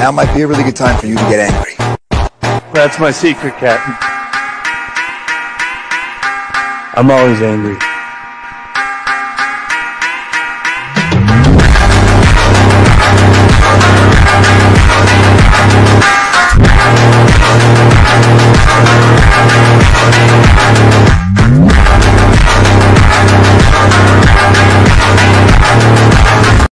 Now might be a really good time for you to get angry. That's my secret, Captain. I'm always angry.